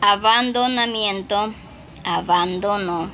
abandonamiento, abandono,